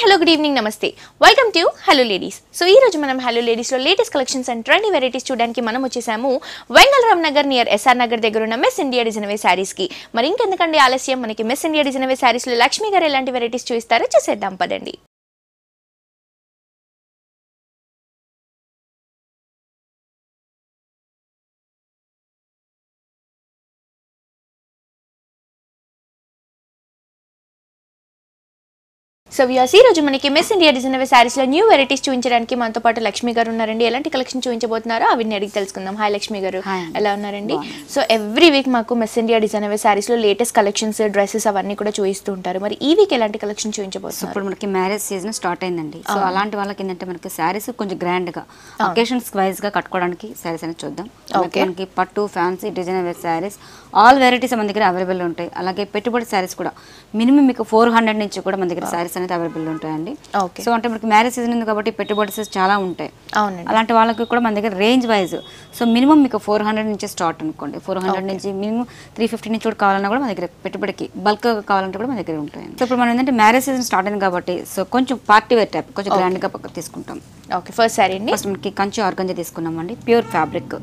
Hello good evening నమస్తే. Welcome to hello ladies so ఈ రోజు మనం హలో లేడీస్లో latest collections and trendy varieties చూడడానికి మనం వచ్చేసాము. వెంగళరామ్ నగర్ నియర్ ఎస్ఆర్ నగర్ దగ్గర ఉన్న మిస్ ఇండియా డిజైనవే శారీస్కి. మరి ఇంకెందుకండి ఆలస్యం? మనకి మిస్ ఇండియా డిజైనవే శారీస్లో లక్ష్మి గారు ఎలాంటి వెరైటీస్ చూపిస్తారో చూసేద్దాం పదండి. సో వ్యూస్ ఈ రోజు మనకి మిస్ ఇండియా డిజైనర్ శారీస్లో న్యూ వెరైటీస్ చూపించడానికి మనతో పాటు లక్ష్మి గారు ఉన్నారండి. ఎలాంటి కలెక్షన్ చూపించబోతున్నారో అవిని అడిగి తెలుసుకుందాం. హాయ్ లక్ష్మి గారు. ఎలా ఉన్నారండి? సో ఎవ్రీ వీక్ మాకు మిస్ ఇండియా డిజైనర్ శారీస్లో లేటెస్ట్ కలెక్షన్స్ డ్రెస్సెస్ అవన్నీ కూడా చూపిస్తూ ఉంటారు. మరి ఈ వీక్ ఎలాంటి కలెక్షన్ చూపించబోతున్నారు? ఇప్పుడు మనకి మ్యారేజ్ సీజన్ స్టార్ట్ అయిందండి. సో అలాంటి వాళ్ళకి ఏంటంటే మనకి శారీస్ కొంచెం గ్రాండ్గా అకేషన్స్ వైజ్గా కట్టుకోవడానికి శారీస్ అనేది చూద్దాం. అలాగే మనకి పట్టు fancy designer wear saris all varieties మన దగ్గర అవైలబుల్ ఉంటాయి. అలాగే పెట్టుబడి శారీస్ కూడా. మినిమం మీకు ఫోర్ హండ్రెడ్ నుంచి కూడా మన దగ్గర శారీస్ అనేది అవైలబుల్ ఉంటాయండి. సో అంటే మనకి మ్యారేజ్ సీజన్ ఉంది కాబట్టి పెట్టుబడి చాలా ఉంటాయి. అలాంటి వాళ్ళకి కూడా మన దగ్గర రేంజ్ వైజ్ సో మినిమం మీకు ఫోర్ హండ్రెడ్ నుంచి స్టార్ట్ అనుకోండి. ఫోర్ హండ్రెడ్ నుంచి మినిమం త్రీ ఫిఫ్టీ నుంచి కూడా కావాలన్నా కూడా మన దగ్గర పెట్టుబడికి బల్క్ కావాలంటే కూడా మన దగ్గర ఉంటాయి సో ఇప్పుడు మనం ఏంటంటే మ్యారేజ్ సీజన్ స్టార్ట్ అయింది కాబట్టి సో కొంచెం పార్టీ వేర్ టైప్ కొంచెం గ్రాండ్గా పక్క తీసుకుంటాం. ఓకే ఫస్ట్ అండి. ఫస్ట్ మనకి కంచి ఆర్గంజా తీసుకున్నామండి. ప్యూర్ ఫ్యాబ్రిక్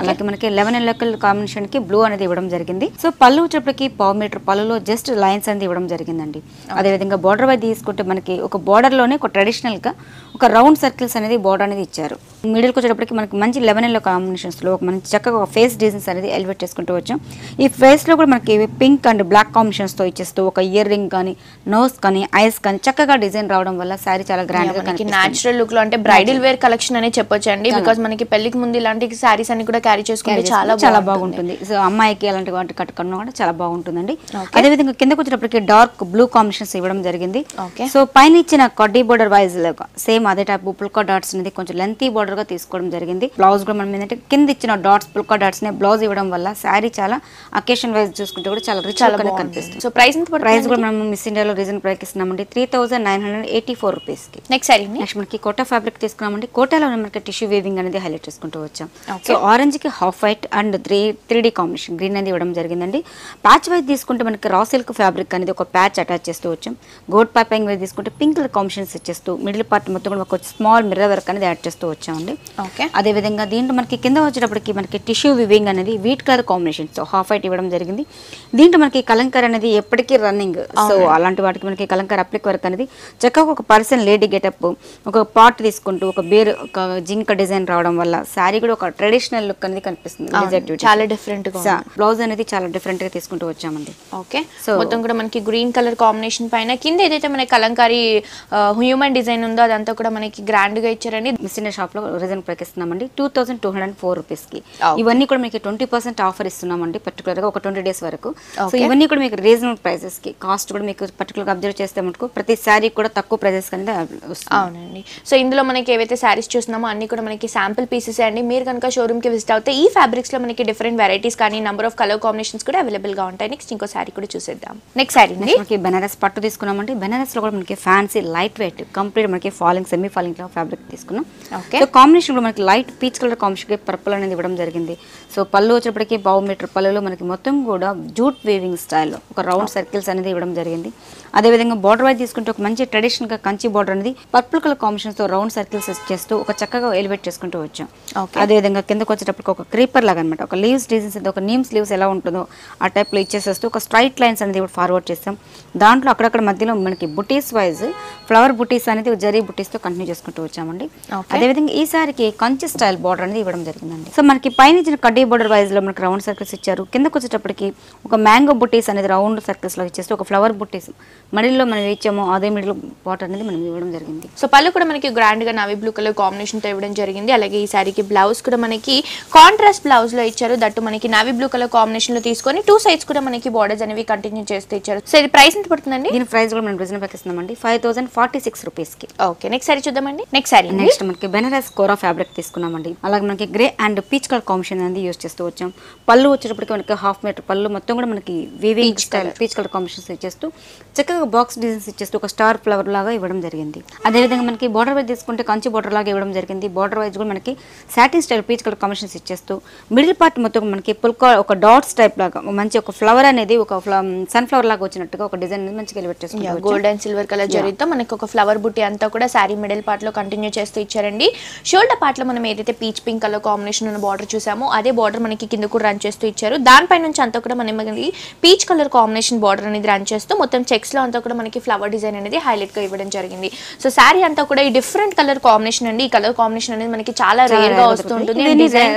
అలాగే మనకి లెవెన్ ఎల్లకల్ కాంబినేషన్కి బ్లూ అనేది ఇవ్వడం జరిగింది. సో పళ్ళు వచ్చేప్పటికి పావు మీటర్ పళ్ళులో జస్ట్ లైన్స్ అనేది ఇవ్వడం జరిగింది అదేవిధంగా బార్డర్ వైపు తీసుకుంటే మనకి ఒక border లోనే ఒక ట్రెడిషనల్గా ఒక రౌండ్ సర్కిల్స్ అనేది బార్డర్ అనేది ఇచ్చారు. మిడిల్కి వచ్చేటప్పటికి మనకి మంచి లెవెన్ ఎల్లో కాంబినేషన్స్లో ఒక మంచి చక్కగా ఒక ఫేస్ డిజైన్స్ అనేది ఎలివేట్ చేసుకుంటూ వచ్చాం. ఈ ఫేస్లో కూడా మనకి పింక్ అండ్ బ్లాక్ కాంబినేషన్స్తో ఇచ్చేస్తూ ఒక ఇయర్ రింగ్ కానీ నోస్ కానీ ఐస్ కానీ చక్కగా డిజైన్ రావడం వల్ల శారీ చాలా గ్రాండ్గా మనకి కనిపిస్తుంది. న్యాచురల్ లుక్లో అంటే బ్రైడల్ వేర్ కలెక్షన్ అనే చెప్పొచ్చు అండి బికాస్ మనకి పెళ్ళికి ముందు ఇలాంటి శారీస్ అన్ని కూడా క్యారీ చేసుకుంటే చాలా చాలా బాగుంటుంది. సో అమ్మాయికి అలాంటి వాటి కట్టుకున్నా కూడా చాలా బాగుంటుందండి. అదేవిధంగా కిందకు వచ్చేటప్పటికి డార్క్ బ్లూ కాంబినేషన్స్ ఇవ్వడం జరిగింది. సో పైన ఇచ్చిన కడ్డీ బోర్డర్ వైజ్ సేమ్ అదే టైప్ పుల్కా డాట్స్ అనేది కొంచెం లెంతీ బోర్డర్గా తీసుకోవడం జరిగింది. బ్లౌజ్ కూడా మనం ఏంటంటే కింద ఇచ్చిన డాట్స్ పుల్కా డాట్స్ని బ్లౌజ్ ఇవ్వడం వల్ల శారీ చాలా అకేషన్ వైజ్ చూసుకుంటే కూడా చాలా రిచ్ చాలా కనిపిస్తుంది. సో ప్రైస్ ప్రైస్ కూడా మనం మిస్ ఇండియాలో రీజన్ ప్రైస్ ఇస్తున్నామండి three thousand nine hundred eighty four రూపీస్కి. నెక్స్ట్ శారీ అండి నెక్స్ట్ మనకి కోటా ఫ్యాబ్రిక్ తీసుకున్నామండి. కోటాలో మనకి టిష్యూ వేవింగ్ అనేది హైలైట్ చేసుకుంటూ వచ్చాం. సో ఆరెంజ్ కి half white and three three D combination green అనేది ఇవ్వడం జరిగిందండి. ప్యాచ్ వైజ్ తీసుకుంటే మనకి రా సిల్క్ ఫ్యాబ్రిక్ అనేది ఒక ప్యాచ్ అటాచ్ చేస్తూ వచ్చాం. గోడ్ పైపింగ్ వైజ్ తీసుకుంటే పింక్ కలర్ కాంబినేషన్స్ ఇచ్చేస్తూ మిడిల్ పార్ట్ మొత్తం కూడా ఒక స్మాల్ మిర్రర్ వర్క్ అనేది యాడ్ చేస్తూ వచ్చామండి. ఓకే అదేవిధంగా దీంట్లో మనకి కింద వచ్చేటప్పటికి మనకి టిష్యూ వివింగ్ అనేది wheat colour combination so half white ఇవ్వడం జరిగింది. దీంట్లో మనకి కలంకర్ అనేది ఎప్పటికీ రన్నింగ్ సో అలాంటి వాటికి మనకి కలంకర్ అప్లిక్ వర్క్ అనేది చక్కగా ఒక పర్సన్ లేడీ గెటప్ ఒక పాట్ తీసుకుంటూ ఒక బేర్ ఒక జింక డిజైన్ రావడం వల్ల శారీ కూడా ఒక ట్రెడిషనల్ లుక్ అనేది కనిపిస్తుంది. చాలా డిఫరెంట్గా. బ్లౌజ్ అనేది చాలా డిఫరెంట్గా తీసుకుంటూ వచ్చామండి. ఓకే So- మొత్తం కూడా మనకి గ్రీన్ కలర్ కాంబినేషన్ పైన కింద ఏదైతే మనకి కలంకారీ హ్యూమన్ డిజైన్ ఉందో అదంతా కూడా మనకి గ్రాండ్గా ఇచ్చారండి. మిస్ ఇండియా షాప్లో reason ప్రకటిస్తున్నామండి. Two thousand two hundred four రూపీస్కి. ఇవన్నీ కూడా మీకు ట్వంటీ పర్సెంట్ ఆఫర్ ఇస్తున్నామండి పర్టికులర్గా ఒక ట్వంటీ డేస్ వరకు. సో. ఇవన్నీ కూడా మీకు రీజనబుల్ ప్రైసెస్కి కాస్ట్ కూడా మీకు పర్టికులర్గా అబ్జర్వ్ చేస్తే మటుకు ప్రతి శారీ కూడా తక్కువ ప్రైసెస్ అనేది వస్తుంది. అవునండి. సో ఇందులో మనకి ఏవైతే శారీస్ చూస్తున్నామో అన్ని కూడా మనకి శాంపుల్ పీసెస్ అండి. మీరు కనుక షోరూమ్కి విజిట్ అవుతే ఈ ఫ్యాబ్రిక్స్లో మనకి డిఫరెంట్ వెరైటీస్ కానీ నంబర్ ఆఫ్ కలర్ కాంబినేషన్స్ కూడా అవైలబుల్గా ఉంటాయి. నెక్స్ట్ ఇంకో శారీ కూడా చూసేద్దాం. నెక్స్ట్ శారీ మనకి బెనారస్ పట్టు తీసుకున్నామండి బెనారస్లో కూడా మనకి ఫ్యాన్సీ లైట్ వెయిట్ కంప్లీట్ మనకి ఫాలింగ్ సెమీ ఫాలింగ్లో ఫ్యాబ్రిక్ తీసుకున్నాం. Okay. సో కాంబినేషన్ కూడా మనకి light peach colour combination purple అనేది ఇవ్వడం జరిగింది. సో పళ్ళు వచ్చేప్పటికి పావు మీటర్ పళ్ళులో మనకి మొత్తం కూడా జూట్ వీవింగ్ స్టైల్లో ఒక రౌండ్ సర్కిల్స్ అనేది ఇవ్వడం జరిగింది. అదేవిధంగా బార్డర్ వైజ్ తీసుకుంటే ఒక మంచి ట్రెడిషనల్గా కంచి బార్డర్ అనేది పర్పుల్ కలర్ కాంబినేషన్స్తో రౌండ్ సర్కిల్స్ చేస్తూ ఒక చక్కగా ఎలివేట్ చేసుకుంటూ వచ్చాం. అదేవిధంగా కిందకు వచ్చేటప్పటికి ఒక క్రీపర్ లాగా అనమాట ఒక లీవ్స్ డిజైన్స్ ఒక నీమ్ స్లీవ్స్ ఎలా ఉంటుందో ఆ టైప్లో ఇచ్చేసేస్తూ ఒక స్ట్రైట్ లైన్స్ అనేది ఇప్పుడు ఫార్వర్డ్ చేస్తాం. దాంట్లో అక్కడక్కడ మధ్యలో మనకి బుటీస్ వైజ్ ఫ్లవర్ బుటీస్ అనేది జరీ బుటీస్తో కంటిన్యూ చేసుకుంటూ వచ్చామండి. అదేవిధంగా ఈ సారికి కంచి స్టైల్ బార్డర్ అనేది ఇవ్వడం జరిగిందండి. సో మనకి పైన ఇచ్చిన కడ్డీ బార్డర్ వైజ్లో మనకి రౌండ్ సర్కిల్స్ ఇచ్చారు. కిందకు వచ్చేటప్పటికి ఒక మ్యాంగో బుటీస్ అనేది రౌండ్ సర్కిల్స్లో ఇచ్చేస్తే ఒక ఫ్లవర్ బుటీస్ మిడిల్లో మనం ఇచ్చామో అదే మిడిల్ బార్డర్ అనేది మనం ఇవ్వడం జరిగింది. సో పళ్ళు కూడా మనకి గ్రాండ్గా నావీ బ్లూ కలర్ కాంబినేషన్తో ఇవ్వడం జరిగింది. అలాగే ఈ శారీకి బ్లౌజ్ కూడా మనకి కాంట్రాస్ట్ బ్లౌజ్లో ఇచ్చారు దట్టు మనకి నావీ బ్లూ కలర్ కాంబినేషన్లో తీసుకొని టూ సైడ్స్ కూడా మనకి బార్డర్స్ అనేవి కంటిన్యూ చేస్తూ ఇచ్చారు. సో ఇది ప్రైస్ ఎంత పడుతుందండి? దీని ప్రైస్ కూడా మనం రీజన్ ఇస్తున్నామండి. ఫైవ్ థౌసండ్ ఫార్టీ సిక్స్ రూపీస్కి ఓకే నెక్స్ట్ శారీ చూద్దామండి. నెక్స్ట్ శారీ నెక్స్ట్ మనకి బెనారస్ కోరా ఫ్యాబ్రిక్ తీసుకున్నామండి. అలాగే మనకి grey and peach colour combination అనేది యూస్ చేస్తూ వచ్చాం. పళ్ళు వచ్చేటప్పటికి మనకి హాఫ్ మీటర్ పళ్ళు మొత్తం కూడా మనకి weaving style peach colour combinations ఇచ్చేస్తూ చక్కగా బాక్స్ డిజైన్స్ ఇచ్చేస్తూ ఒక స్టార్ ఫ్లవర్ లాగా ఇవ్వడం జరిగింది. అదేవిధంగా మనకి బార్డర్ వైజ్ తీసుకుంటే కంచి బార్డర్ లాగా ఇవ్వడం జరిగింది. బార్డర్ వైజ్ కూడా మనకి satin style peach colour combination combinations ఇచ్చేస్తూ మిడిల్ పార్ట్ మొత్తం మనకి పుల్కా ఒక డాట్స్ టైప్ లాగా మంచి ఒక ఫ్లవర్ అనేది ఒక సన్ ఫ్లవర్ లాగా వచ్చినట్టుగా ఒక డిజైన్ అనేది మంచిగా elevate gold and silver colour జరీతో మనకి ఒక ఫ్లవర్ బుట్టి అంతా కూడా శారీ మిడిల్ పార్ట్లో కంటిన్యూ చేస్తూ ఇచ్చారండి. షోల్డర్ పార్ట్లో మనం ఏదైతే పీచ్ పింక్ కలర్ కాంబినేషన్ ఉన్న బార్డర్ చూసామో అదే బార్డర్ మనకి కింద కూడా రన్ చేస్తూ ఇచ్చారు. దానిపై నుంచి అంతా కూడా మనం మనకి పీచ్ కలర్ కాంబినేషన్ బార్డర్ అనేది రన్ చేస్తూ మొత్తం చెక్స్లో అంతా కూడా మనకి ఫ్లవర్ డిజైన్ అనేది హైలైట్గా ఇవ్వడం జరిగింది. సో శారీ అంతా కూడా ఈ డిఫరెంట్ కలర్ కాంబినేషన్ అండి. ఈ కలర్ కాంబినేషన్ అనేది మనకి చాలా రేర్గా వస్తుంటుంది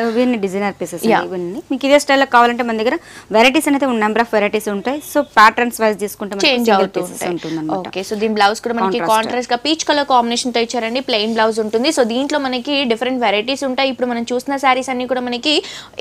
ఇవన్నీ డిజైనర్ పీసెస్ ఇవన్నీ మీకు ఇదే స్టైల్లో కావాలంటే మన దగ్గర వెరైటీస్ అనేది నెంబర్ ఆఫ్ వెరైటీస్ ఉంటాయి. సో ప్యాటర్న్స్ వైజ్ తీసుకుంటే చేంజ్ అవుతూ ఉంటుంది ఓకే సో దీని బ్లౌజ్ కూడా మనకి. కాంట్రాస్ట్గా పీచ్ కలర్ కాంబినేషన్తో ఇచ్చారండి. ప్లెయిన్ బ్లౌజ్ ఉంటుంది. సో దీంట్లో మనకి డిఫరెంట్ వెరైటీస్ ఉంటాయి. ఇప్పుడు మనం చూసిన శారీస్ అన్ని కూడా మనకి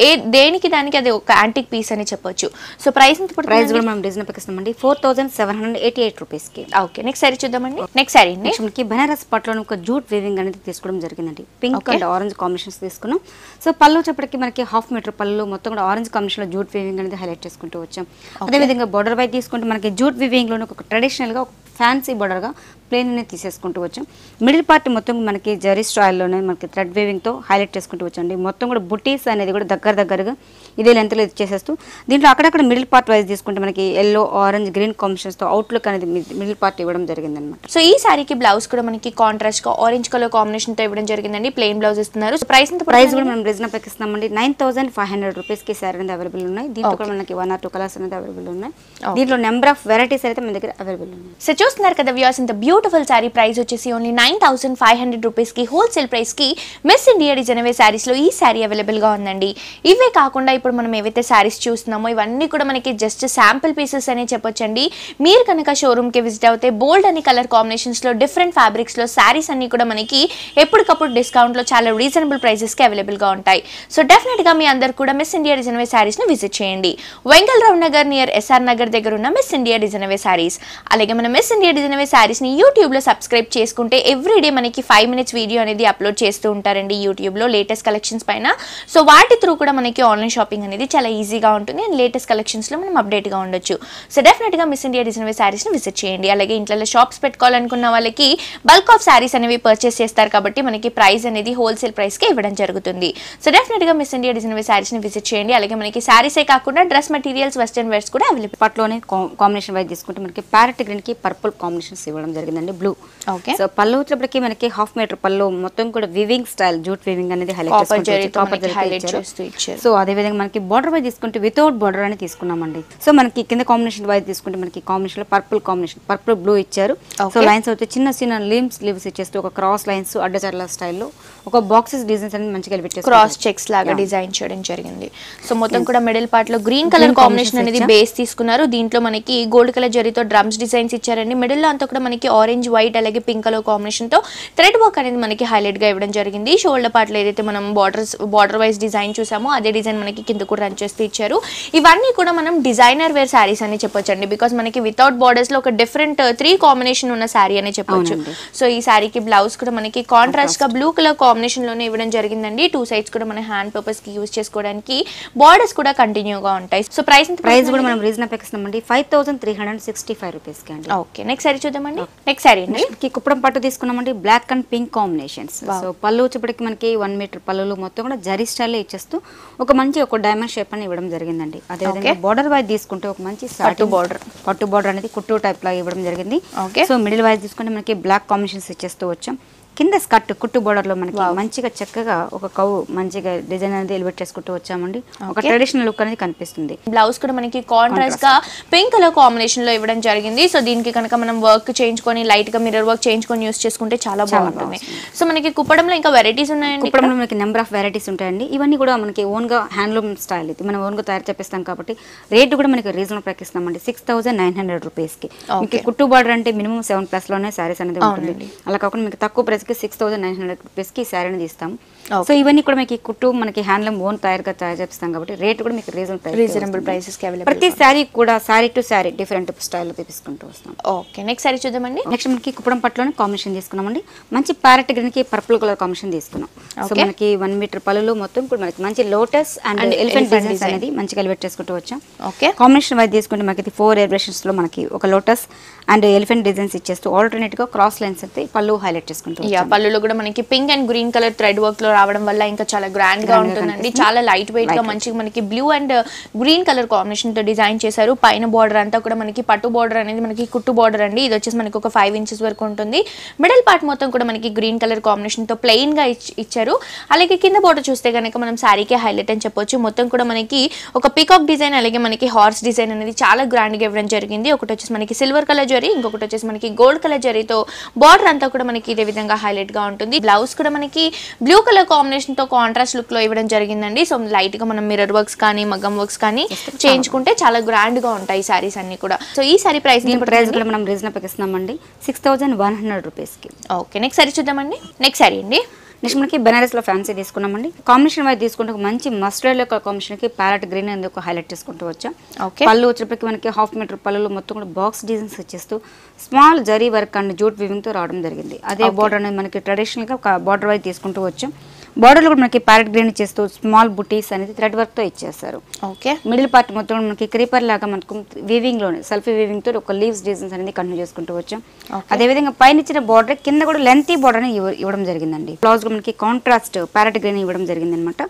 ఏ దేనికి దానికి అది ఒక యాంటిక్ పీస్ అని చెప్పొచ్చు. సో ప్రైస్ ఎంత ప్రైస్ కూడా మనం రీజనబుల్ ఇస్తామండి four thousand seven hundred eighty eight రూపీస్కి ఓకే నెక్స్ట్ శారీ చూద్దామండి. నెక్స్ట్ అండి నెక్స్ట్ మనకి బనారస్ పట్టులో ఒక జూట్ వీవింగ్ అనేది తీసుకోవడం జరిగిందండి. పింక్. అండ్ ఆరెంజ్ కాంబినేషన్స్ తీసుకున్నాం. సో పళ్ళు వచ్చేప్పటికి మనకి హాఫ్ మీటర్ పళ్ళు మొత్తం కూడా ఆరెంజ్ కాంబినేషన్లో జూట్ వీవింగ్ అనేది హైలైట్ చేసుకుంటూ వచ్చాం. అదేవిధంగా బార్డర్ వైపు తీసుకుంటే మనకి జూట్ వీవింగ్లోనే ఒక ట్రెడిషనల్గా ఒక ఫ్యాన్సీ బార్డర్ గా ప్లేన్ అనేది తీసేసుకుంటూ వచ్చాం. మిడిల్ పార్ట్ మొత్తం మనకి జరీ స్టైల్లోనే మనకి థ్రెడ్ వీవింగ్తో హైలైట్ చేసుకుంటూ వచ్చండి మొత్తం కూడా బుటీస్ అనేది కూడా దగ్గర దగ్గరగా ఇదే లెంత్లో ఇచ్చేసేస్తూ దీంట్లో అక్కడక్కడ మిడిల్ పార్ట్ వైజ్ తీసుకుంటే మనకి ఎల్లో ఆరెంజ్ గ్రీన్ కాంబినేషన్స్తో అవుట్లుక్ అనేది మిడిల్ పార్ట్ ఇవ్వడం జరిగింది అనమాట సో ఈ శారీకి బ్లౌజ్ కూడా మనకి కాంట్రాస్ట్గా ఆరెంజ్ కలర్ కాంబినేషన్తో ఇవ్వడం జరిగిందండి. ప్లెయిన్ బ్లౌజ్ ఇస్తున్నారు. ప్రైస్ ఎంత ప్రైస్ పడుతుంది కూడా మనం రీజనబుల్ ఇస్తున్నామండి. నైన్ థౌసండ్ ఫైవ్ హండ్రెడ్ రూపీస్కి సారీ అనేది అవైలబుల్ ఉన్నాయి. దీంట్లో కూడా మనకి వన్ ఆర్ టూ కలర్స్ అనేది అవైలబుల్ ఉన్నాయి. దీంట్లో నెంబర్ ఆఫ్ వెరైటీస్ అయితే మన దగ్గర అవైలబుల్ ఉన్నాయి. సో చూస్తున్నారు కదా వ్యూస్ ఇంత బ్యూటిఫుల్ శారీ ప్రైస్ వచ్చేసి only nine thousand five hundred రూపీస్కి హోల్సేల్ ప్రైస్కి మిస్ ఇండియా డిజైనవే శారీస్లో ఈ శారీ అవైలబుల్గా ఉందండి. ఇవే కాకుండా ఇప్పుడు మనం ఏవైతే శారీస్ చూస్తున్నామో ఇవన్నీ కూడా మనకి జస్ట్ శాంపిల్ పీసెస్ అనే చెప్పొచ్చండి. మీరు కనుక షోరూమ్కి విజిట్ అవుతే బోల్డ్ అని కలర్ కాంబినేషన్స్లో డిఫరెంట్ ఫ్యాబ్రిక్స్లో శారీస్ అన్ని కూడా మనకి ఎప్పటికప్పుడు డిస్కౌంట్లో చాలా రీజనబుల్ ప్రైజెస్కి అవైలబుల్గా ఉంటాయి. సో డెఫినెట్గా మీ అందరు కూడా మిస్ ఇండియా డిజైనవే శారీస్ని విజిట్ చేయండి. వెంగళరావు నగర్ నియర్ ఎస్ఆర్ నగర్ దగ్గర ఉన్న మిస్ ఇండియా డిజైనవే శారీస్ అలాగే మన మిస్ ఇండియా డిజైనవే శారీస్ని యూట్యూబ్లో సబ్స్క్రైబ్ చేసుకుంటే ఎవ్రీడే మనకి ఫైవ్ మినిట్స్ వీడియో అనేది అప్లోడ్ చేస్తూ ఉంటారండి యూట్యూబ్లో లేటెస్ట్ కలెక్షన్స్ పైన. సో వాటి త్రూ కూడా మనకి ఆన్లైన్ షాపింగ్ అనేది చాలా ఈజీగా ఉంటుంది అండ్ లేటెస్ట్ కలెక్షన్స్లో మనం అప్డేట్గా ఉండొచ్చు. సో డెఫినెట్గా మిస్ ఇండియా డిజైనవే శారీస్ని విజిట్ చేయండి. అలాగే ఇంట్లో షాప్స్ పెట్టుకోవాలనుకున్న వాళ్ళకి బల్క్ ఆఫ్ శారీస్ అనేవి పర్చేస్ చేస్తారు కాబట్టి మనకి ప్రైస్ అనేది హోల్సేల్ ప్రైస్కే ఇవ్వడం జరుగుతుంది. సో డెఫినెట్గా మిస్ ఇండియా డిజైనవే శారీస్ని విజిట్ చేయండి. అలాగే మనకి శారీసే కాకుండా డ్రెస్ మెటీరియల్స్ వెస్టర్న్ వేర్స్ కూడా అవైలబుల్ పట్లోనే కాంబినేషన్ వైజ్ తీసుకుంటే మనకి ప్యారెట్ గ్రీన్కి పర్పుల్ కాంబినేషన్స్ ఇవ్వడం జరిగింది. జరిగిందండి బ్లూ. ఓకే. సో పళ్ళు వచ్చేటప్పటికి మనకి హాఫ్ మీటర్ పళ్ళు మొత్తం కూడా వివింగ్ స్టైల్ జూట్ వివింగ్ అనేది హైలైట్ సో అదే విధంగా మనకి బార్డర్ వైజ్ తీసుకుంటే వితౌట్ బార్డర్ అని తీసుకున్నామండి. సో మనకి కింద కాంబినేషన్ వైజ్ తీసుకుంటే మనకి కాంబినేషన్లో పర్పుల్ కాంబినేషన్ పర్పుల్ బ్లూ ఇచ్చారు. సో. లైన్స్ అయితే చిన్న చిన్న లిమ్స్ లివ్స్ ఇచ్చేస్తూ ఒక క్రాస్ లైన్స్ అడ్డచర్ల స్టైల్లో ఒక బాక్సెస్ డిజైన్స్ అనేది మంచిగా పెట్టేసి క్రాస్ చెక్స్ లాగా. డిజైన్ చేయడం జరిగింది. సో మొత్తం కూడా మిడిల్ పార్ట్లో గ్రీన్ కలర్ కాంబినేషన్ అనేది. బేస్ తీసుకున్నారు. దీంట్లో మనకి గోల్డ్ కలర్ జరీతో డ్రమ్స్ డిజైన్స్ ఇచ్చారండి. మిడిల్లో అంతా కూడా మనకి ఆరెంజ్ వైట్ అలాగే పింక్ కలర్ కాంబినేషన్తో థ్రెడ్ వర్క్ అనేది మనకి హైలైట్గా ఇవ్వడం జరిగింది. షోల్డర్ పార్ట్లో ఏదైతే మనం బార్డర్స్ బార్డర్ వైజ్ డిజైన్ చూసామో అదే డిజైన్ మనకి కింద కూడా రన్ చేస్తూ ఇచ్చారు ఇవన్నీ కూడా మనం డిజైనర్ వేర్ శారీస్ అని చెప్పొచ్చండి. బికాస్ మనకి వితౌట్ బార్డర్స్లో ఒక డిఫరెంట్ త్రీ కాంబినేషన్ ఉన్న శారీ అని చెప్పొచ్చు. సో ఈ శారీకి బ్లౌజ్ కూడా మనకి కాంట్రాస్ట్గా బ్లూ కలర్ కాంబినేషన్లోనే ఇవ్వడం జరిగిందండి. టూ సైడ్స్ కూడా మన హ్యాండ్ పర్పస్కి యూజ్ చేసుకోవడానికి బార్డర్స్ కూడా కంటిన్యూగా ఉంటాయి. సో ప్రైస్ ప్రైస్ కూడా మనం reasonable five thousand three hundred sixty five రూపీస్కి అండి. ఓకే నెక్స్ట్ సారీ చూద్దామండి. నెక్స్ట్ సారీ అండి. కి కుప్పడం పట్టు తీసుకున్నామండి black and pink combinations. So పళ్ళు వచ్చేప్పటికి మనకి వన్ మీటర్ పళ్ళులు మొత్తం కూడా జరీ స్టైల్లో ఇచ్చేస్తూ ఒక మంచి ఒక డైమండ్ షేప్ అని ఇవ్వడం జరిగిందండి. అదేవిధంగా బార్డర్ వైజ్ తీసుకుంటే ఒక మంచి పట్టు border. పట్టు బార్డర్ అనేది కుట్టు టైప్ లా ఇవ్వడం జరిగింది. సో మిడిల్ వైజ్ తీసుకుంటే మనకి బ్లాక్ కాంబినేషన్స్ ఇచ్చేస్తూ వచ్చాం. కింద స్కర్ట్ కుట్టు border లో మనకి మంచిగా చక్కగా ఒక కవు మంచిగా డిజైన్ అనేది ఎలివేట్ చేసుకుంటూ వచ్చామండి. ఒక. ట్రెడిషనల్ లుక్ అనేది కనిపిస్తుంది. బ్లౌజ్ కూడా మనకి కాంట్రాస్ట్గా పింక్ కలర్ కాంబినేషన్లో ఇవ్వడం జరిగింది. సో దీనికి కనుక మనం వర్క్ చేయించుకొని లైట్గా మిర్రర్ వర్క్ చేయించుకొని యూస్ చేసుకుంటే చాలా బాగుంటుంది. సో మనకి కుప్పడంలో ఇంకా వెరైటీస్ ఉన్నాయండి? కుప్పడంలో మనకి నెంబర్ ఆఫ్ వెరైటీస్ ఉంటాయండి. ఇవన్నీ కూడా మనకి ఓన్గా హ్యాండ్లూమ్ స్టైల్ ఇది. మనం ఓన్గా తయారు చేపిస్తాం కాబట్టి రేట్ కూడా మనకి రీజనబుల్ ప్రకటిస్తామండి సిక్స్ థౌసండ్ నైన్ హండ్రెడ్ రూపీస్కి. కుట్టు బార్డర్ అంటే మినిమం సెవెన్ ప్లస్లోనే శారీస్ అనేది ఉంటుంది. అలా కాకుండా మీకు తక్కువ ప్రైస్ కి సిక్స్ థౌసండ్ నైన్ హండ్రెడ్ రూపీస్కి శారీ అనేది ఇస్తాం Okay. సో ఇవన్నీ కూడా మనకి కుట్టు మనకి హ్యాండ్లూమ్ ఓన్ తయారుగా తయారు చేపిస్తాం కాబట్టి రేట్ కూడా మీకు రీజనబుల్ రీజనబుల్ ప్రైసెస్ ప్రతి శారీ కూడా శారీ టు శారీ డిఫరెంట్ స్టైల్లో తీసుకుంటూ వస్తాం. ఓకే నెక్స్ట్ సారీ చూద్దామండి. నెక్స్ట్ మనకి కుప్పడం పట్టులోనే కాంబినేషన్ తీసుకున్నామండి. మంచి ప్యారెట్ గ్రీన్కి పర్పుల్ కలర్ కాంబినేషన్ తీసుకున్నాం. సో. మనకి వన్ మీటర్ పళ్ళు మొత్తం కూడా మనకి మంచి లోటస్ అండ్ ఎలిఫెంట్ డిజైన్స్. అనేది మంచిగా ఎలివేట్ చేసుకుంటూ వచ్చాం. ఓకే కాంబినేషన్ వైజ్ తీసుకుంటే మనకి ఫోర్లో మనకి ఒక లోటస్ అండ్ ఎలిఫెంట్ డిజైన్స్ ఇచ్చేస్తూ ఆల్టర్నేట్గా క్రాస్ లైన్స్ అయితే పళ్ళు హైలైట్ చేసుకుంటూ యా. పళ్ళులో కూడా మనకి pink and green colour thread వర్క్లో రావడం వల్ల ఇంకా చాలా గ్రాండ్గా ఉంటుందండి. చాలా లైట్ వెయిట్గా మంచిగా మనకి బ్లూ అండ్ గ్రీన్ కలర్ కాంబినేషన్తో డిజైన్ చేశారు. పైన బార్డర్ అంతా కూడా మనకి పట్టు బార్డర్ అనేది మనకి కుట్టు బార్డర్ అండి. ఇది వచ్చేసి మనకి ఒక ఫైవ్ ఇంచెస్ వరకు ఉంటుంది. మిడిల్ పార్ట్ మొత్తం కూడా మనకి గ్రీన్ కలర్ కాంబినేషన్తో ప్లెయిన్గా ఇచ్- ఇచ్చారు. అలాగే కింద బార్డర్ చూస్తే కనుక మనం శారీకి హైలైట్ అని చెప్పొచ్చు. మొత్తం కూడా మనకి ఒక పికాక్ డిజైన్ అలాగే మనకి హార్స్ డిజైన్ అనేది చాలా గ్రాండ్గా ఇవ్వడం జరిగింది. ఒకటి వచ్చేసి మనకి సిల్వర్ కలర్ జరీ ఇంకొకటి వచ్చేసి మనకి గోల్డ్ కలర్ జరీతో బార్డర్ అంతా కూడా మనకి ఇదే విధంగా హైలైట్గా ఉంటుంది. బ్లౌజ్ కూడా మనకి బ్లూ కలర్ కాంబినేషన్తో కాంట్రాస్ట్ లుక్లో ఇవ్వడం జరిగిందండి. సో లైట్గా మనం మిర్రర్ వర్క్స్ కానీ మగ్గం వర్క్స్ కానీ చేయించుకుంటే చాలా గ్రాండ్గా ఉంటాయి సారీస్ అన్ని కూడా. సో ఈ సారీ ప్రైస్ ప్రైస్ కూడా మనం రీజనబుల్ ఇస్తున్నామండి. సిక్స్ థౌసండ్ వన్ హండ్రెడ్ రూపీస్కి ఓకే నెక్స్ట్ సారీ చూద్దామండి. నెక్స్ట్ సారీ అండి. నెక్స్ట్ మనకి బెనారస్లో ఫ్యాన్సీ తీసుకున్నామండి. కాంబినేషన్ వైజ్ తీసుకుంటే ఒక మంచి మస్టర్డ్ యొక్క కాంబినేషన్కి ప్యారెట్ గ్రీన్ ఎందుకు హైలైట్ చేసుకుంటూ వచ్చాం. ఓకే. పళ్ళు వచ్చేటప్పటికి మనకి హాఫ్ మీటర్ పళ్ళు మొత్తం కూడా బాక్స్ డిజైన్స్ వచ్చేస్తూ small zari work and jute వీవింగ్తో రావడం జరిగింది. అదే బార్డర్ అనేది మనకి ట్రెడిషనల్గా బార్డర్ వైజ్ తీసుకుంటూ వచ్చాం. బార్డర్లో కూడా మనకి ప్యారెట్ గ్రీన్ ఇచ్చేస్తూ స్మాల్ బుటీస్ అనేది థ్రెడ్ వర్క్తో ఇచ్చేస్తారు ఓకే మిడిల్ పార్ట్ మొత్తం మనకి క్రీపర్ లాగా మనకు వీవింగ్లోనే సెల్ఫీ వీవింగ్ తోటి ఒక లీవ్స్ డిజైన్స్ అనేది కంటిన్యూ చేసుకుంటూ వచ్చాం. అదే విధంగా పైన ఇచ్చిన బార్డర్ కింద కూడా లెంతీ బార్డర్ ఇవ్వడం జరిగిందండి. బ్లౌజ్ మనకి కాంట్రాస్ట్ ప్యారెట్ గ్రీన్ ఇవ్వడం జరిగింది అనమాట.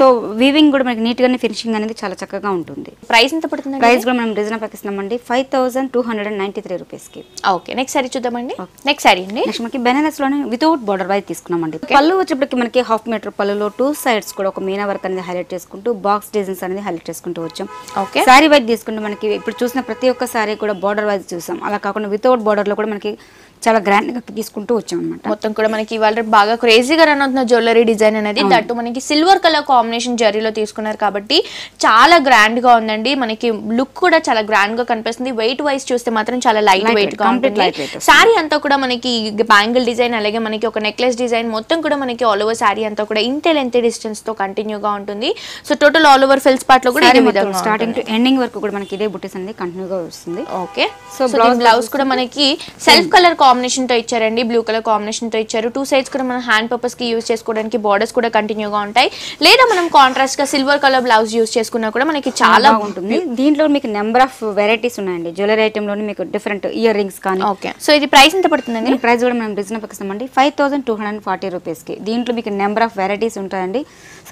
సో వీవింగ్ కూడా మనకి నీట్ గానే ఫినిషింగ్ అనేది చాలా చక్కగా ఉంటుంది. ప్రైస్ ఎంత పడుతుంది ప్రైస్ కూడా మనం రీజనబుల్ ఇస్తున్నామండి. Five thousand two hundred and ninety three రూపీస్కి ఓకే నెక్స్ట్ సారీ చూద్దామండి నెక్స్ట్ సారీ అండి. నెక్స్ట్ మనకి బెనారస్లోనే వితౌట్ బార్డర్ వైజ్ తీసుకున్నామండి. పళ్ళు వచ్చేప్పటికి మనకి హాఫ్ మీటర్ పళ్ళులో టూ సైడ్స్ కూడా ఒక మీనా వర్క్ అనేది హైలైట్ చేసుకుంటూ బాక్స్ డిజైన్స్ అనేది హైలైట్ చేసుకుంటూ వచ్చాం. ఓకే శారీ వైజ్ తీసుకుంటే మనకి ఇప్పుడు చూసిన ప్రతి ఒక్క శారీ కూడా బార్డర్ వైజ్ చూసాం. అలా కాకుండా వితౌట్ బార్డర్లో కూడా మనకి చాలా గ్రాండ్గా తీసుకుంటూ వచ్చాం అనమాట మొత్తం కూడా మనకి ఇవాళ బాగా క్రేజీగా రన్ అవుతున్న జ్యువెలరీ డిజైన్ అనేది దట్టు మనకి సిల్వర్ కలర్ కాంబినేషన్ జరీలో తీసుకున్నారు కాబట్టి చాలా గ్రాండ్గా ఉందండి. మనకి లుక్ కూడా చాలా గ్రాండ్గా కనిపిస్తుంది. వెయిట్ వైజ్ చూస్తే మాత్రం చాలా లైట్ వెయిట్గా ఉంటుంది. సారీ అంతా కూడా మనకి బ్యాంగిల్ డిజైన్ అలాగే మనకి ఒక నెక్లెస్ డిజైన్ మొత్తం కూడా మనకి ఆల్ ఓవర్ సారీ అంతా కూడా ఇంతే లెంత్ డిస్టెన్స్తో కంటిన్యూ గా ఉంటుంది. So total all over fills పార్ట్లో కూడా ఇదే విధంగా స్టార్టింగ్ టు ఎండింగ్ వరకు కూడా మనకి ఇదే బుటీస్ అనేది కంటిన్యూ గా వస్తుంది ఓకే సో బ్లౌజ్ కూడా మనకి సెల్ఫ్ కలర్ కాంబినేషన్ తో ఇచ్చారండి. బ్లూ కలర్ కాంబినేషన్తో ఇచ్చారు. టూ సైడ్స్ కూడా మనం హ్యాండ్ పర్పస్కి యూజ్ చేసుకోవడానికి బార్డర్స్ కూడా కంటిన్యూ గా ఉంటాయి. లేదా మనం కాంట్రాస్ట్గా సిల్వర్ కలర్ బ్లౌజ్ యూజ్ చేసుకున్నా కూడా మనకి చాలా బాగుంటుంది. దీంట్లో మీకు నెంబర్ ఆఫ్ వెరైటీస్ ఉన్నాయండి. జ్యువెలరీ ఐటమ్లోనే మీకు డిఫరెంట్ ఇయర్ రింగ్స్ కానీ ఓకే సో ఇది ప్రైస్ ఎంత పడుతుందండి? ప్రైస్ కూడా మనం రీజనబుల్ ఇస్తామండి. Five thousand two hundred forty రూపీస్కి దీంట్లో మీకు నెంబర్ ఆఫ్ వెరైటీస్ ఉంటాయండి.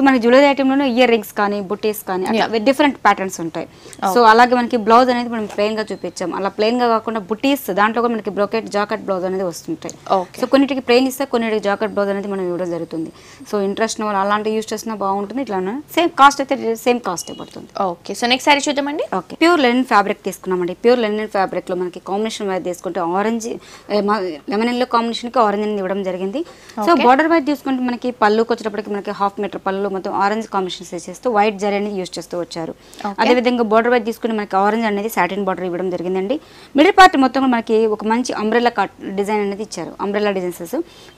సో మనకి జ్యువెలరీ ఐటెంలోనే ఇయర్ రింగ్స్ కానీ బుటీస్ కానీ అట్లా డిఫరెంట్ ప్యాటర్న్స్ ఉంటాయి. సో అలాగే మనకి బ్లౌజ్ అనేది మనం ప్లెయిన్గా చూపించాం. అలా ప్లెయిన్గా కాకుండా బుటీస్ దాంట్లో కూడా మనకి బ్రోకెట్ జాకెట్ బ్లౌజ్ అనేది వస్తుంటాయి. సో కొన్నిటికి ప్లెయిన్ ఇస్తే కొన్నిటికి జాకెట్ బ్లౌజ్ అనేది మనం ఇవ్వడం జరుగుతుంది. సో ఇంట్రెస్ట్ వాళ్ళు అలాంటి యూస్ చేసినా బాగుంటుంది ఇట్లా సేమ్ కాస్ట్ అయితే సేమ్ కాస్ట్ పడుతుంది. ఓకే సో నెక్స్ట్ సారీ చూద్దామండి. ఓకే ప్యూర్ లెనిన్ ఫ్యాబ్రిక్ తీసుకున్నామండి. ప్యూర్ లెనిన్ ఫ్యాబ్రిక్లో మనకి కాంబినేషన్ వైజ్ తీసుకుంటే ఆరెంజ్ లెమన్ ఎల్లో కాంబినేషన్కి ఆరెంజ్ అనేది ఇవ్వడం జరిగింది. సో బార్డర్ వైజ్ తీసుకుంటే మనకి పళ్ళుకి వచ్చేటప్పటికి మనకి హాఫ్ మీటర్ పళ్ళు మొత్తం ఆరెంజ్ కాంబినేషన్స్ చేస్తూ వైట్ జరీ అనేది యూస్ చేస్తూ వచ్చారు. అదే విధంగా బార్డర్ వైజ్ తీసుకుంటే మనకి ఆరెంజ్ అనేది సాటిన్ బార్డర్ ఇవ్వడం జరిగిందండి. మిడిల్ పార్ట్ మొత్తం మనకి ఒక మంచి అంబ్రెల్లా కట్ డిజైన్ అనేది ఇచ్చారు అంబ్రెల్లా డిజైన్స్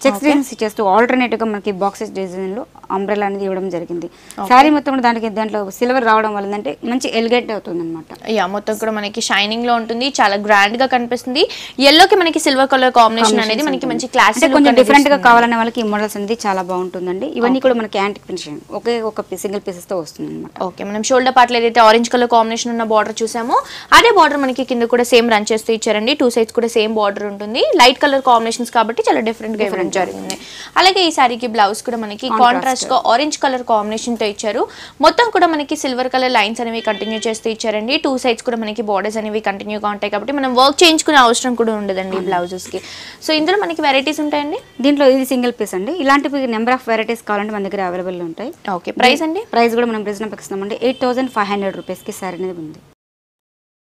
చెక్స్ డిజైన్స్ ఇచ్చేస్తూ ఆల్టర్నేట్గా మనకి బాక్సెస్ డిజైన్లో అంబ్రెల్లా అనేది ఇవ్వడం జరిగింది. శారీ మొత్తం కూడా దానికి దాంట్లో సిల్వర్ రావడం వల్ల ఏంటంటే మంచి ఎలిగేట్ అవుతుంది అనమాట యా మొత్తం కూడా మనకి షైనింగ్లో ఉంటుంది చాలా గ్రాండ్గా కనిపిస్తుంది. Yellow కి మనకి సిల్వర్ కలర్ కాంబినేషన్ అనేది మనకి మంచి క్లాస్ అంటే కొంచెం డిఫరెంట్గా కావాలనే వాళ్ళకి ఈ మోడల్స్ అనేది చాలా బాగుంటుందండి. ఇవన్నీ కూడా మనకి యాంటిక్ ఫినిషింగ్ ఒకే ఒక సింగిల్ పీసెస్తో వస్తుంది అనమాట ఓకే మనం షోల్డర్ పార్ట్లో ఏదైతే ఆరెంజ్ కలర్ కాంబినేషన్ ఉన్న బార్డర్ చూసామో అదే బార్డర్ మనకి కింద కూడా సేమ్ రన్ చేస్తూ ఇచ్చారండి. టూ సైడ్స్ కూడా సేమ్ బార్డర్ ఉంటుంది. లైట్ కలర్ కాంబినేషన్స్ కాబట్టి చాలా డిఫరెంట్గా ఇవ్వడం జరిగింది అలాగే ఈ సారీకి బ్లౌజ్ కూడా మనకి కాంట్రాస్ట్గా ఆరెంజ్ కలర్ కాంబినేషన్తో ఇచ్చారు. మొత్తం కూడా మనకి సిల్వర్ కలర్ లైన్స్ అనేవి కంటిన్యూ చేస్తూ ఇచ్చారండి. టూ సైడ్స్ కూడా మనకి బార్డర్స్ అనేవి కంటిన్యూగా ఉంటాయి కాబట్టి మనం వర్క్ చేయించుకునే అవసరం కూడా ఉండదండి బ్లౌజెస్కి. సో ఇందులో మనకి వెరైటీస్ ఉంటాయండి? దీంట్లో ఇది సింగిల్ పీస్ అండి. ఇలాంటి నెంబర్ ఆఫ్ వెరైటీస్ కావాలంటే మన దగ్గర అవైలబుల్ ఉంటాయి. ఓకే ప్రైస్ అండి? ప్రైస్ కూడా మనం రీజనబుల్ ఇస్తామండి ఎయిట్ థౌసండ్ ఫైవ్ హండ్రెడ్ రూపీస్కి శారీ అనేది ఉంది.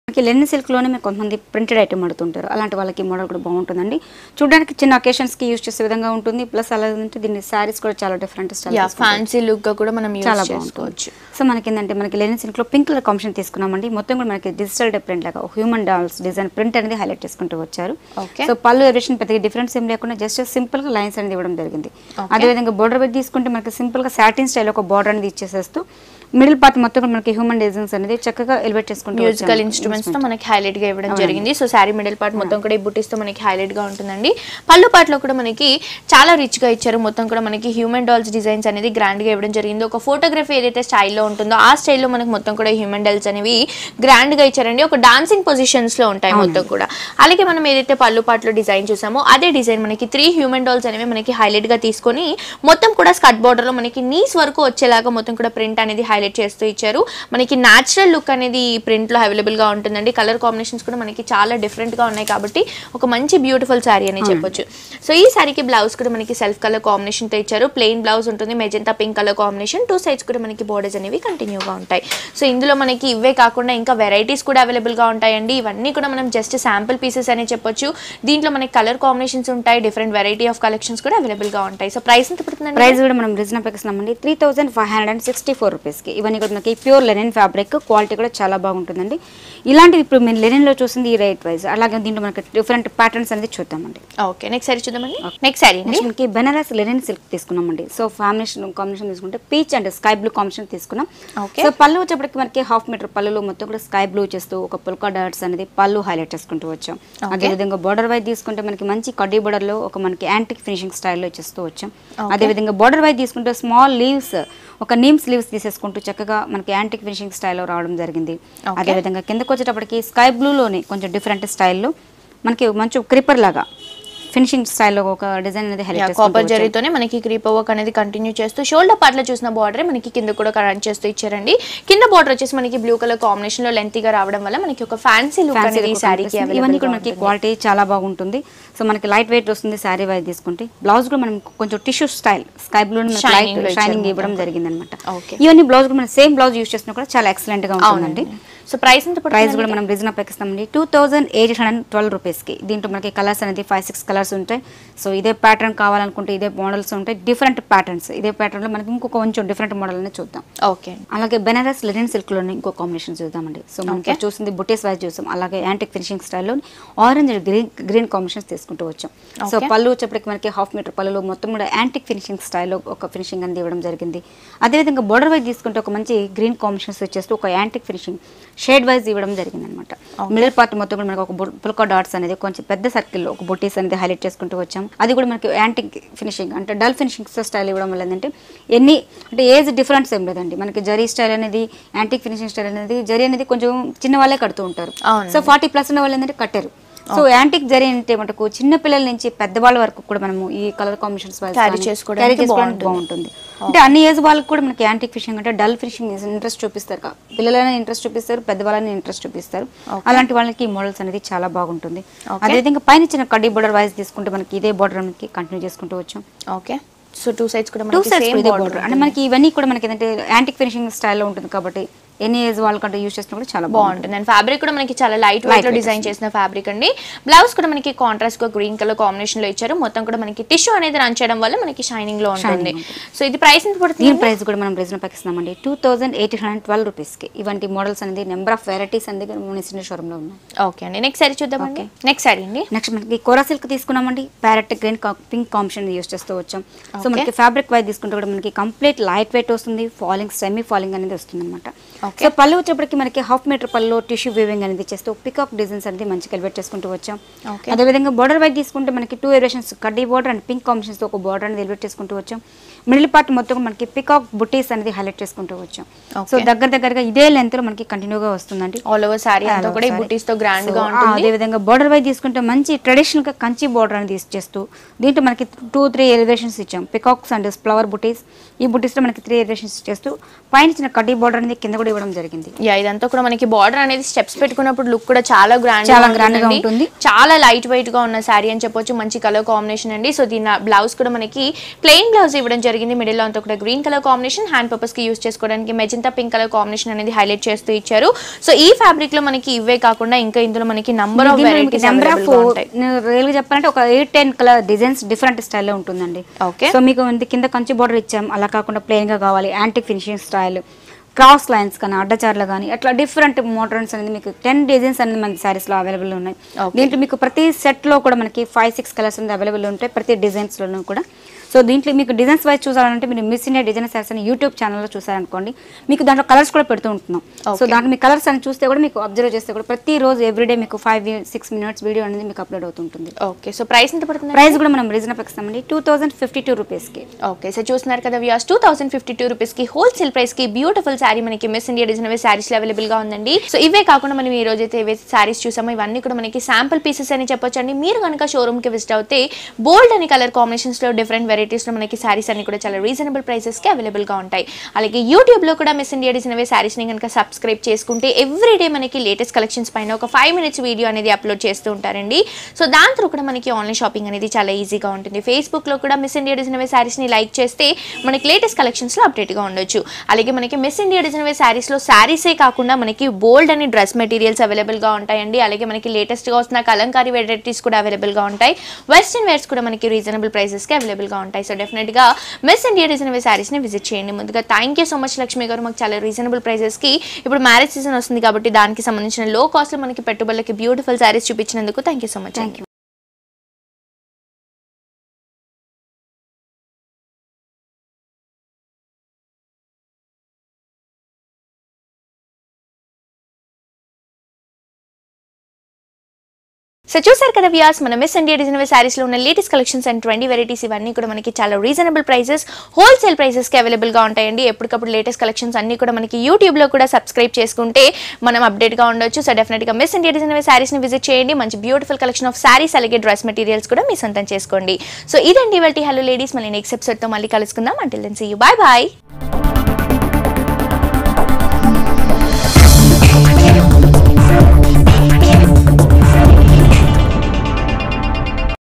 మనకి లెన్ సిల్క్లోనే మీకు కొంతమంది ప్రింటెడ్ ఐటమ్ అడుగుతుంటారు. అలాంటి వాళ్ళకి మోడల్ కూడా బాగుంటుందండి. చూడడానికి చిన్న అకేషన్స్కి యూస్ చేసే విధంగా ఉంటుంది. ప్లస్ అలాగే ఉంటే దీని శారీస్ కూడా చాలా డిఫరెంట్ ఫ్యాన్సీ లుక్గా కూడా మనం చాలా యూజ్ బాగుంటుంది. సో మనకి ఏంటంటే మనకి లెనిన్ సిల్క్లో పింక్ కలర్ కాంబినేషన్ తీసుకున్నామండి. మొత్తం కూడా మనకి డిజిటల్ ప్రింట్ లాగా హ్యూమన్ డాల్స్ డిజైన్ ప్రింట్ అనేది హైలైట్ చేసుకుంటూ వచ్చారు. సో పళ్ళు ఎడిషన్ పెద్దగా డిఫరెన్స్ ఏం లేకుండా జస్ట్ సింపుల్గా లైన్స్ అనేది ఇవ్వడం జరిగింది. అదేవిధంగా బోర్డర్ వైపు తీసుకుంటే మనకి సింపుల్గా సాటిన్ స్టైల్ ఒక బోర్డర్ అనేది ఇచ్చేసేస్తూ మిడిల్ పార్ట్ మొత్తం కూడా మనకి హ్యూమన్ డిజైన్స్ అనేది చక్కగా ఎలివేట్ చేసుకుంటూ మ్యూజికల్. ఇన్స్ట్రుమెంట్స్తో మనకి హైలైట్గా ఇవ్వడం జరిగింది. సో శారీ మిడిల్ పార్ట్ మొత్తం కూడా ఈ బుటీస్తో మనకి హైలైట్గా ఉంటుందండి. పళ్ళు పార్ట్లో కూడా మనకి చాలా రిచ్గా ఇచ్చారు. మొత్తం కూడా మనకి హ్యూమన్ డాల్స్ డిజైన్స్ అనేది గ్రాండ్గా ఇవ్వడం జరిగింది. ఒక ఫోటోగ్రఫీ ఏదైతే స్టైల్లో ఉంటుందో ఆ స్టైల్లో మనకి మొత్తం కూడా హ్యూమన్ డాల్స్ అనేవి గ్రాండ్గా ఇచ్చారండి. ఒక డాన్సింగ్ పొజిషన్స్లో ఉంటాయి మొత్తం కూడా. అలాగే మనం ఏదైతే పళ్ళు పాటలో డిజైన్ చూసామో అదే డిజైన్ మనకి త్రీ హ్యూమన్ డాల్స్ అనేవి మనకి హైలైట్గా తీసుకొని మొత్తం కూడా స్కట్ బార్డర్లో మనకి నీస్ వరకు వచ్చేలాగా మొత్తం కూడా ప్రింట్ అనేది హైలైట్ చేస్తూ ఇచ్చారు. మనకి న్యాచురల్ లుక్ అనేది ఈ ప్రింట్లో అవైలబుల్గా ఉంటుందండి. కలర్ కాంబినేషన్స్ కూడా మనకి చాలా డిఫరెంట్గా ఉన్నాయి కాబట్టి ఒక మంచి బ్యూటిఫుల్ శారీ అని చెప్పొచ్చు. సో ఈ శారీకి బ్లౌజ్ కూడా మనకి సెల్ఫ్ కలర్ కాంబినేషన్తో ఇచ్చారు. ప్లెయిన్ బ్లౌజ్ ఉంటుంది magenta pink colour combination two sides కూడా మనకి బోర్డర్స్ అనేవి కంటిన్యూగా ఉంటాయి. సో ఇందులో మనకి ఇవే కాకుండా ఇంకా వెరైటీస్ కూడా అవైలబుల్గా ఉంటాయండి. ఇవన్నీ కూడా మనం జస్ట్ శాంపుల్ పీసెస్ అని చెప్పొచ్చు. దీంట్లో మనకి కలర్ కాంబినేషన్స్ ఉంటాయి. డిఫరెంట్ వెరైటీ ఆఫ్ కలెక్షన్స్ కూడా అవైలబుల్గా ఉంటాయి. సో ప్రైస్ ఎంత పడుతుందండి? ప్రైస్ కూడా మనం రీజనబుల్ ఇస్తున్నామండి. Three thousand five hundred and sixty four రూపీస్కి ఇవన్నీ కూడా మనకి ప్యూర్ లెనిన్ ఫ్యాబ్రిక్ క్వాలిటీ కూడా చాలా బాగుంటుందండి. ఇలాంటిది ఇప్పుడు మేము లెనిన్లో చూసింది ఈ రేట్ వైజ్. అలాగే దీంట్లో మనకి డిఫరెంట్ ప్యాటర్న్స్ అనేది చూద్దామండి. ఓకే నెక్స్ట్ సారీ చూద్దామండి. నెక్స్ట్ సారీ మనకి బెనారస్ లెనిన్ సిల్క్ తీసుకున్నామండి. సో కాంబినేషన్ కాంబినేషన్ తీసుకుంటే peach and sky blue combination తీసుకున్నాం. సో పళ్ళు వచ్చేప్పటికి మనకి హాఫ్ మీటర్ పళ్ళులో మొత్తం కూడా స్కై బ్లూ చేస్తూ ఒక పుల్కా డాట్స్ అనేది పళ్ళు హైలైట్ చేసుకుంటూ వచ్చాం. అదేవిధంగా బోర్డర్ వైజ్ తీసుకుంటే మనకి మంచి కడ్డీ బోర్డర్లో ఒక మనకి యాంటిక్ ఫినిషింగ్ స్టైల్లో చేస్తూ వచ్చాం. అదేవిధంగా బోర్డర్ వైజ్ తీసుకుంటే స్మాల్ లీవ్స్ ఒక నీమ్ స్లీవ్స్ తీసేసుకుంటూ చక్కగా మనకి యాంటిక్ ఫినిషింగ్ స్టైల్లో రావడం జరిగింది. అదేవిధంగా కిందకు వచ్చేటప్పటికి స్కై బ్లూలోనే కొంచెం డిఫరెంట్ స్టైల్లో మనకి మంచి క్రిపర్ లాగా ఫినిషింగ్ స్టైల్లో ఒక డిజైన్ అనేది హైలైట్ కాపర్ జరీతోనే మనకి క్రీప్ వర్క్ అనేది కంటిన్యూ చేస్తూ షోల్డర్ పార్ట్లో చూసిన బార్డర్ మనకి కింద కూడా రన్ చేస్తూ ఇచ్చారండి. కింద బార్డర్ వచ్చేసి మనకి బ్లూ కలర్ కాంబినేషన్లో లెంత్గా రావడం వల్ల మనకి ఒక ఫ్యాన్సీ లుక్ అనేది ఈ శారీకి ఇవన్నీ కూడా మనకి క్వాలిటీ చాలా బాగుంటుంది. సో మనకి లైట్ వెయిట్ వస్తుంది శారీ వైజ్ తీసుకుంటే. బ్లౌజ్ కూడా మనం కొంచెం tissue style sky blue light shining ఇవ్వడం జరిగింది అనమాట. ఇవన్నీ బ్లౌజ్ కూడా మనం సేమ్ బ్లౌజ్ యూస్ చేసినా కూడా చాలా ఎక్సలెంట్గా ఉంటుందండి. సో ప్రైస్ ఎంత ప్రైస్ కూడా మనం రీజనబుల్ ఇస్తామండి two thousand eight hundred twelve రూపీస్కి దీంట్లో మనకి కలర్స్ అనేది ఫైవ్ సిక్స్ కలర్స్ ఉంటాయి. సో ఇదే ప్యాటర్న్ కావాలనుకుంటే ఇదే మోడల్స్ ఉంటాయి. డిఫరెంట్ ప్యాటర్న్స్ ఇదే pattern లో మనకి ఇంకొక కొంచెం డిఫరెంట్ మోడల్ అనేది చూద్దాం. ఓకే. అలాగే బెనారస్ లెనిన్ సిల్క్లోని ఇంకో కాంబినేషన్ చూద్దామండి. సో మనం Okay. చూసింది బుటీస్ వైజ్ చూసాం. అలాగే యాంటిక్ ఫినిషింగ్ స్టైల్లో orange and green green combinations తీసుకుంటూ వచ్చాం. సో. పళ్ళు వచ్చేప్పటికి మనకి హాఫ్ మీటర్ పళ్ళులో మొత్తం కూడా యాంటిక్ ఫినిషింగ్ స్టైల్లో ఒక ఫినిషింగ్ అనేది ఇవ్వడం జరిగింది. అదేవిధంగా బోర్డర్ వైజ్ తీసుకుంటే ఒక మంచి గ్రీన్ కాంబినేషన్స్ వచ్చేస్తూ ఒక యాంటిక్ ఫినిషింగ్ షేడ్ వైజ్ ఇవ్వడం జరిగింది అనమాట మిడిల్ పార్ట్ మొత్తం కూడా మనకి ఒక పుల్కా డాట్స్ అనేది కొంచెం పెద్ద సర్కిల్లో ఒక బుటీస్ అనేది హైలైట్ చేసుకుంటూ వచ్చాం. అది కూడా మనకి యాంటిక్ ఫినిషింగ్ అంటే డల్ ఫినిషింగ్ స్టైల్ ఇవ్వడం వల్ల ఏంటంటే ఎన్ని అంటే ఏజ్ డిఫరెన్స్ ఏం లేదండి. మనకి జరీ స్టైల్ అనేది యాంటిక్ ఫినిషింగ్ స్టైల్ అనేది జరీ అనేది కొంచెం చిన్న వాళ్ళే కడుతూ ఉంటారు. సో ఫార్టీ ప్లస్ ఉన్న వాళ్ళు ఏంటంటే కట్టారు. సో యాంటిక్ జరీ అంటే మటుకు చిన్న పిల్లల నుంచి పెద్దవాళ్ళ వరకు కూడా మనము ఈ కలర్ కాంబినేషన్స్ Carry చేసుకోవడానికి బాగుంటుంది. అంటే అన్ని ఏజ్ వాళ్ళకి కూడా మనకి యాంటిక్ ఫిషింగ్ అంటే డల్ ఫిషింగ్ ఇంట్రెస్ట్ చూపిస్తారు పిల్లలైనా ఇంట్రెస్ట్ చూపిస్తారు పెద్దవాళ్ళని ఇంట్రెస్ట్ చూపిస్తారు. అలాంటి వాళ్ళకి మోడల్స్ అనేది చాలా బాగుంటుంది. అదేవిధంగా పైన ఇచ్చిన కడ్డీ బోర్డర్ వైజ్ తీసుకుంటే మనకి ఇదే బోర్డర్ మనకి కంటిన్యూ చేసుకుంటూ వచ్చాం. ఓకే సో టూ సైడ్స్ కూడా టూ మనకి సైడ్స్ ఇదే బోర్డర్ అంటే మనకి ఇవన్నీ కూడా మనకి ఏంటంటే యాంటిక్ ఫినిషింగ్ స్టైల్లో ఉంటుంది కాబట్టి ఎన్ని ఏజ్ వాళ్ళకంటే యూస్ చేసినా కూడా చాలా బాగుంటుంది. అండ్ ఫ్యాబ్రిక్ కూడా మనకి చాలా లైట్ వెయిట్లో డిజైన్ చేసిన ఫ్యాబ్రిక్ అండి. బ్లౌజ్ కూడా మనకి కాంట్రాస్ట్గా గ్రీన్ కలర్ కాంబినేషన్లో ఇచ్చారు. మొత్తం కూడా మనకి టిష్యూ అనేది రన్ చేయడం వల్ల మనకి షైనింగ్లో ఉంటుంది. సో ఇది ప్రైస్ దీని ప్రైస్ కూడా మనం రీజన్ ఇస్తున్నామండి. Two thousand eight hundred twelve రూపీస్కి ఇవంటి మోడల్స్ అనేది నెంబర్ ఆఫ్ వెరైటీస్ అనేది మన చిన్న షోరూంలో ఉన్నాయి. ఓకే అండి. నెక్స్ట్ సారీ చూద్దామండి. నెక్స్ట్ సారీ అండి. నెక్స్ట్ మనకి కోరా సిల్క్ తీసుకున్నామండి. Parrot green pink combination use చేస్తూ వచ్చాం. సో. మనకి ఫ్యాబ్రిక్ వైజ్ తీసుకుంటే కూడా మనకి కంప్లీట్ లైట్ వెయిట్ వస్తుంది. ఫాలింగ్ సెమీ ఫాలింగ్ అనేది వస్తుంది అనమాట. సో పళ్ళు వచ్చేప్పటికి మనకి హాఫ్ మీటర్ పళ్ళు టిష్యూ వీవింగ్ అనేది చేస్తూ పికాక్ డిజైన్స్ అనేది మంచిగా ఎలివేట్ చేసుకుంటూ వచ్చాం. అదేవిధంగా బోర్డర్ వైజ్ తీసుకుంటే మనకి టూ వేరియేషన్స్ కడ్డీ బోర్డర్ అండ్ పింక్ కాంబినేషన్స్ ఒక బోర్డర్ అనేది ఎలివేట్ చేసుకుంటూ వచ్చాం. మిడిల్ పార్ట్ మొత్తం మనకి పికాక్ బుటీస్ అనేది హైలైట్ చేసుకుంటూ వచ్చాం. సో. దగ్గర దగ్గరగా ఇదే లెంత్లో మనకి కంటిన్యూగా వస్తుందండి. ఆల్ ఓవర్ సారీ కూడా. బుటీస్తో గ్రాండ్గా అదే విధంగా బోర్డర్ వైజ్ తీసుకుంటే మంచి ట్రెడిషనల్గా కంచి బోర్డర్ అనేది చేస్తూ దీంట్లో మనకి టూ త్రీ ఎలివేషన్స్ ఇచ్చాం. పికాక్స్ అండ్ ఫ్లవర్ బుటీస్ ఈ బుటీస్లో మనకి త్రీ ఎలివేషన్స్ చేస్తూ పైన ఇచ్చిన కడ్డీ బోర్డర్ అనేది కింద కూడా ఇవ్వడం జరిగింది. యా ఇదంతా కూడా మనకి బార్డర్ అనేది స్టెప్స్ పెట్టుకున్నప్పుడు లుక్ కూడా చాలా గ్రాండ్ చాలా grand గా ఉంటుంది. చాలా లైట్ వెయిట్గా ఉన్న శారీ అని చెప్పొచ్చు మంచి కలర్ కాంబినేషన్ అండి. సో దీని బ్లౌజ్ కూడా మనకి ప్లెయిన్ బ్లౌజ్ ఇవ్వడం జరిగింది. మిడిల్లో అంతా కూడా గ్రీన్ కలర్ కాంబినేషన్ హ్యాండ్ పర్పస్కి యూస్ చేసుకోవడానికి మెజంతా పింక్ కలర్ కాంబినేషన్ అనేది హైలైట్ చేస్తూ ఇచ్చారు. సో ఈ ఫ్యాబ్రిక్లో మనకి ఇవే కాకుండా ఇంకా ఇందులో మనకి number of varieties number of ఉంటాయి. రియల్గా చెప్పాలంటే ఒక eight ten colour designs different స్టైల్లో ఉంటుందండి. Okay. సో మీకు కింద కంచి బోర్డర్ ఇచ్చాం. అలా కాకుండా ప్లెయిన్గా కావాలి. Antique finishing style cross lines కానీ అడ్డచార్లు కానీ అట్లా డిఫరెంట్ మోడర్న్స్ అనేది మీకు టెన్ డిజైన్స్ అనేది మన శారీస్లో అవైలబుల్ ఉన్నాయి. దీంట్లో మీకు ప్రతి సెట్లో కూడా మనకి ఫైవ్ సిక్స్ కలర్స్ అనేది అవైలబుల్ ఉంటాయి ప్రతి డిజైన్స్లోనూ కూడా. సో దీంట్లో మీకు డిజైన్స్ వైజ్ చూసారంటే మీరు మిస్ ఇండియా డిజైన్ శారీస్ అని యూట్యూబ్ ఛానల్లో చూసారనుకోండి మీకు దాంట్లో కలర్స్ కూడా పెడుతూ ఉంటున్నాం. సో. దాంట్లో మీ కలర్స్ అని చూస్తే కూడా మీకు అబ్జర్వ్ చేస్తే కూడా ప్రతి రోజు ఎవ్రీడే మీకు ఫైవ్ సిక్స్ మినిట్స్ వీడియో అనేది మీకు అప్లోడ్ అవుతుంటుంది ఓకే సో ప్రైస్ ఎంత పడుతుంది? ప్రైస్ కూడా మనం రీజనబుల్ ఇస్తామండి. టూ థౌసండ్ ఫిఫ్టీ టూ రూపీస్కి ఓకే సో చూస్తున్నారు కదా views two thousand fifty two రూపీస్కి హోల్సేల్ ప్రైస్కి బ్యూటిఫుల్ శారీ మనకి మిస్ ఇండియా డిజైన్ అవైలబుల్గా ఉందండి. సో ఇవే కాకుండా మనం ఈ రోజు అయితే ఏవైతే శారీస్ చూసామో ఇవన్నీ కూడా మనకి శాంపుల్ పీసెస్ అని చెప్పొచ్చండి. మీరు కనుక షోరూమ్కి విజిట్ అవుతే బోల్డ్ అనే కలర్ కాంబినేషన్స్లో డిఫరెంట్ వెరైటీస్లో మనకి శారీస్ అన్ని కూడా చాలా రీజనబుల్ ప్రైసెస్కి అవైలబుల్గా ఉంటాయి. అలాగే యూట్యూబ్లో కూడా మిస్ ఇండియా డిజైన్ శారీస్ని కనుక సబ్స్క్రైబ్ చేసుకుంటే ఎవ్రీడే మనకి లేటెస్ట్ కలెక్షన్స్ పైన ఒక ఫైవ్ మినిట్స్ వీడియో అనేది అప్లోడ్ చేస్తూ ఉంటారండి. సో దాంతో కూడా మనకి ఆన్లైన్ షాపింగ్ అనేది చాలా ఈజీగా ఉంటుంది. ఫేస్బుక్లో కూడా మిస్ ఇండియా డిజైన్ శారీస్ని లైక్ చేస్తే మనకి లేటెస్ట్ కలెక్షన్స్లో అప్డేట్గా ఉండొచ్చు. అలాగే మనకి మిస్ ఇండియా డిజైన్ శారీస్లో శారీసే కాకుండా మనకి బోల్డ్ అని డ్రెస్ మెటీరియల్స్ అవైలబుల్గా ఉంటాయండి. అలాగే మనకి లేటెస్ట్గా వస్తున్న కలంకారీ వెరైటీస్ కూడా అవైలబుల్గా ఉంటాయి. వెస్ట్రన్ వేర్స్ కూడా మనకి రీజనబుల్ ప్రైసెస్కి అవైలబుల్గా ఉంటాయి. సో డెఫినెట్గా మిస్ ఇండియా డిజైన్ శారీస్ని విజిట్ చేయండి. ముందుగా thank you so much Lakshmi garu. మాకు చాలా రీజనబుల్ ప్రైసెస్కి ఇప్పుడు మ్యారేజ్ సీజన్ వస్తుంది కాబట్టి దానికి సంబంధించిన లో కాస్ట్లో మనకి పెట్టుబడులకి beautiful saris చూపించినందుకు thank you so much thank so చూసారు కదా వ్యాస్ మన మిస్ ఇండియా డిజైన్ శారీస్లో ఉన్న latest collections and twenty varieties ఇవన్నీ కూడా మనకి చాలా రీజనబుల్ ప్రైసెస్ హోల్సేల్ ప్రైసెస్కి అవైలబుల్గా ఉంటాయండి. ఎప్పటికప్పుడు లేటెస్ట్ కలెక్షన్స్ అన్ని కూడా మనకి యూట్యూబ్లో కూడా సబ్స్క్రైబ్ చేసుకుంటే మనం అప్డేట్గా ఉండొచ్చు. సో డెఫినెట్గా మిస్ ఇండియా డిజైన్ శారీస్ని విజిట్ చేయండి. మంచి బ్యూటిఫుల్ కలెక్షన్ ఆఫ్ శారీస్ అలాగే డ్రెస్ మెటీరియల్స్ కూడా మీ సొంతం చేసుకోండి. సో ఇదండి ఇవాళ హలో లేడీస్ మళ్ళీ నెక్స్ట్ ఎపిసోడ్తో మళ్ళీ కలుసుకుందాం. Until then see you bye bye